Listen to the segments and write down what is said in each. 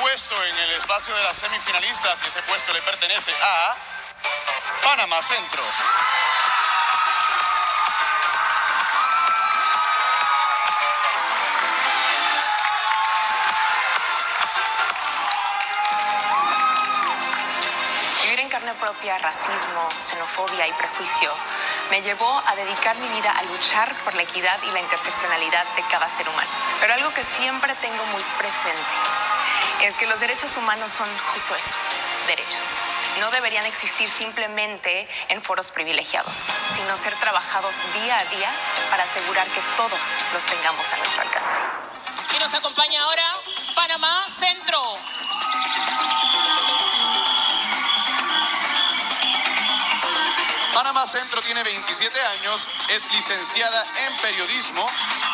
puesto en el espacio de las semifinalistas y ese puesto le pertenece a Panamá Centro. Vivir en carne propia racismo, xenofobia y prejuicio me llevó a dedicar mi vida a luchar por la equidad y la interseccionalidad de cada ser humano. Pero algo que siempre tengo muy presente es que los derechos humanos son justo eso, derechos. No deberían existir simplemente en foros privilegiados, sino ser trabajados día a día para asegurar que todos los tengamos a nuestro alcance. Y nos acompaña ahora Panamá Centro. Panamá Centro tiene 27 años, es licenciada en periodismo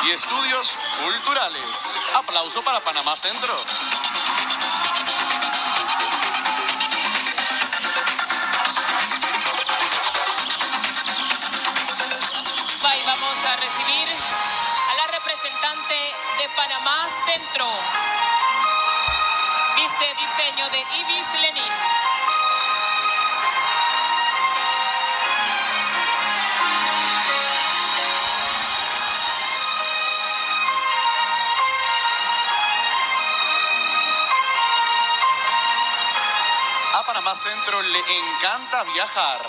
y estudios culturales. Aplauso para Panamá Centro. Vamos a recibir a la representante de Panamá Centro. Viste diseño de Ibis Lenin. Panamá Centro le encanta viajar.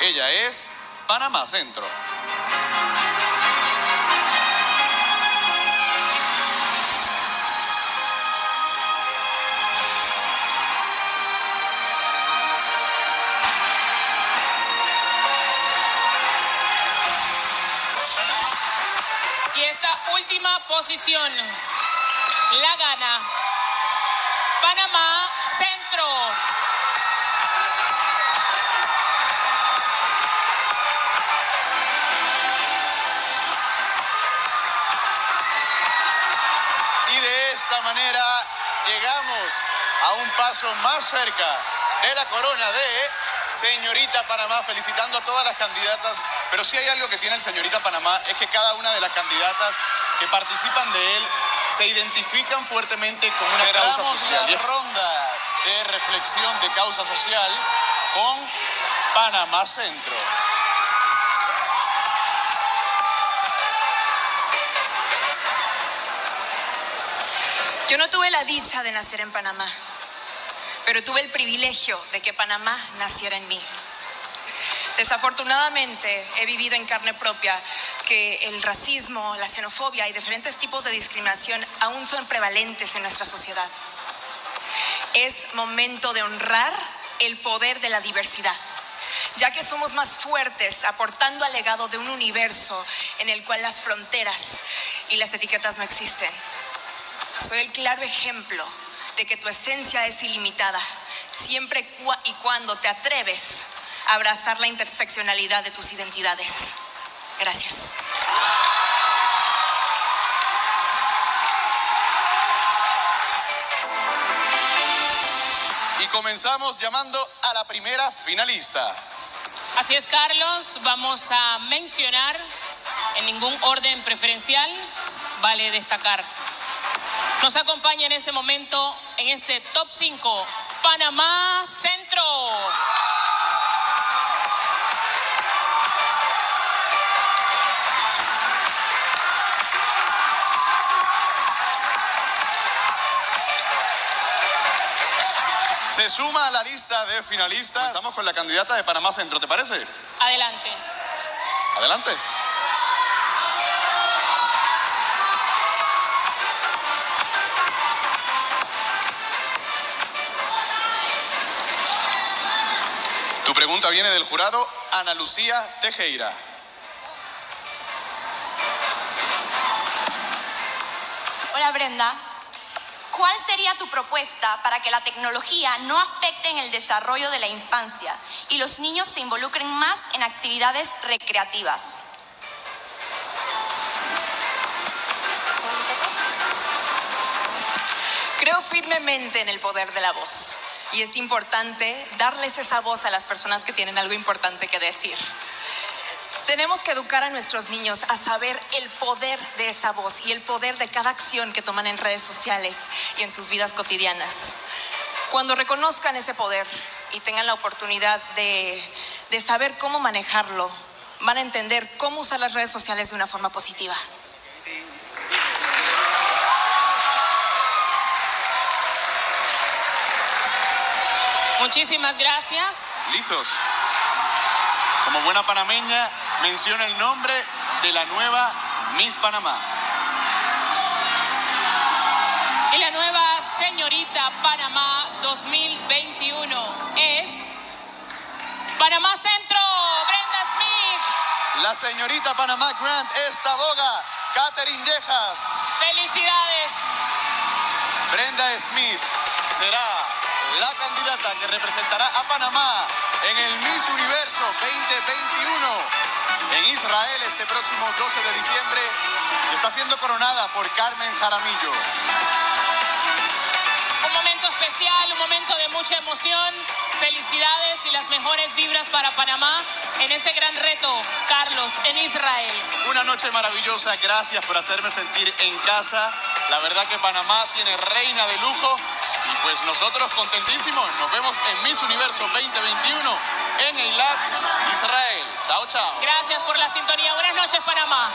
Ella es Panamá Centro. Y esta última posición la gana Panamá manera llegamos a un paso más cerca de la corona de Señorita Panamá, felicitando a todas las candidatas. Pero si hay algo que tiene el Señorita Panamá es que cada una de las candidatas que participan de él se identifican fuertemente con una causa social. la ronda de reflexión de causa social con Panamá Centro. Yo no tuve la dicha de nacer en Panamá, pero tuve el privilegio de que Panamá naciera en mí. Desafortunadamente he vivido en carne propia que el racismo, la xenofobia y diferentes tipos de discriminación aún son prevalentes en nuestra sociedad. Es momento de honrar el poder de la diversidad, ya que somos más fuertes aportando al legado de un universo en el cual las fronteras y las etiquetas no existen. Soy el claro ejemplo de que tu esencia es ilimitada, siempre y cuando te atreves a abrazar la interseccionalidad de tus identidades. Gracias. Y comenzamos llamando a la primera finalista. Así es, Carlos. Vamos a mencionar en ningún orden preferencial, vale destacar. Nos acompaña en este momento, en este top 5, Panamá Centro. Se suma a la lista de finalistas. Comenzamos con la candidata de Panamá Centro, ¿te parece? Adelante. Adelante. Tu pregunta viene del jurado Ana Lucía Tejeira. Hola Brenda, ¿cuál sería tu propuesta para que la tecnología no afecte en el desarrollo de la infancia y los niños se involucren más en actividades recreativas? Creo firmemente en el poder de la voz y es importante darles esa voz a las personas que tienen algo importante que decir. Tenemos que educar a nuestros niños a saber el poder de esa voz y el poder de cada acción que toman en redes sociales y en sus vidas cotidianas. Cuando reconozcan ese poder y tengan la oportunidad de, de saber cómo manejarlo, van a entender cómo usar las redes sociales de una forma positiva. Muchísimas gracias. Listos. Como buena panameña, menciona el nombre de la nueva Miss Panamá. Y la nueva señorita Panamá 2021 es Panamá Centro, Brenda Smith. La señorita Panamá Grant es Taboga, Catherine Dejas. Felicidades. Brenda Smith será la candidata que representará a Panamá en el Miss Universo 2021 en Israel este próximo 12 de diciembre está siendo coronada por Carmen Jaramillo. Un momento especial, un momento de mucha emoción. Felicidades y las mejores vibras para Panamá en ese gran reto, Carlos, en Israel. Una noche maravillosa, gracias por hacerme sentir en casa. La verdad que Panamá tiene reina de lujo y pues nosotros contentísimos. Nos vemos en Miss Universo 2021 en Eilat, Israel. Chao, chao. Gracias por la sintonía. Buenas noches, Panamá.